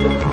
you